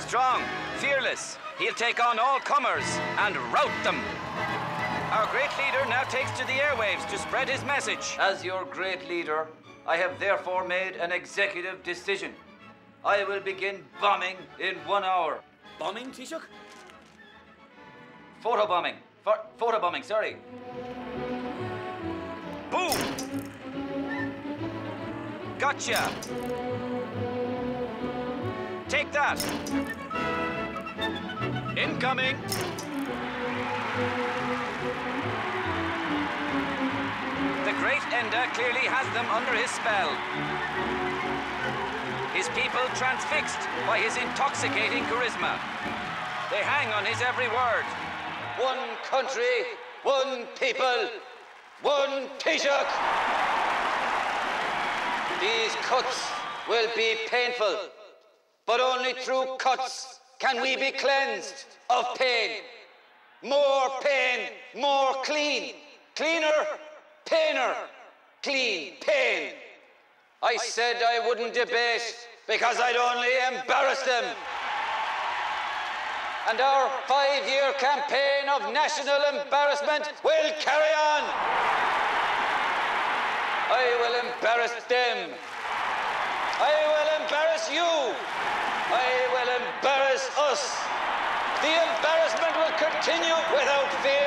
Strong, fearless, he'll take on all comers and rout them. Our great leader now takes to the airwaves to spread his message. As your great leader, I have therefore made an executive decision. I will begin bombing in one hour. Bombing, Taoiseach? Photobombing. For, photobombing, sorry. Boom! Gotcha! Take that! Incoming! The great Enda clearly has them under his spell. His people transfixed by his intoxicating charisma. They hang on his every word. One country, one people, one Taoiseach. These cuts will be painful, but only through cuts can we be cleansed of pain. More pain, more clean. Cleaner, painer. Clean, pain. I said I wouldn't debate because I'd only embarrass them. And our five year campaign of national embarrassment will carry on. I will embarrass them. I will embarrass you. I will embarrass us. The embarrassment will continue without fear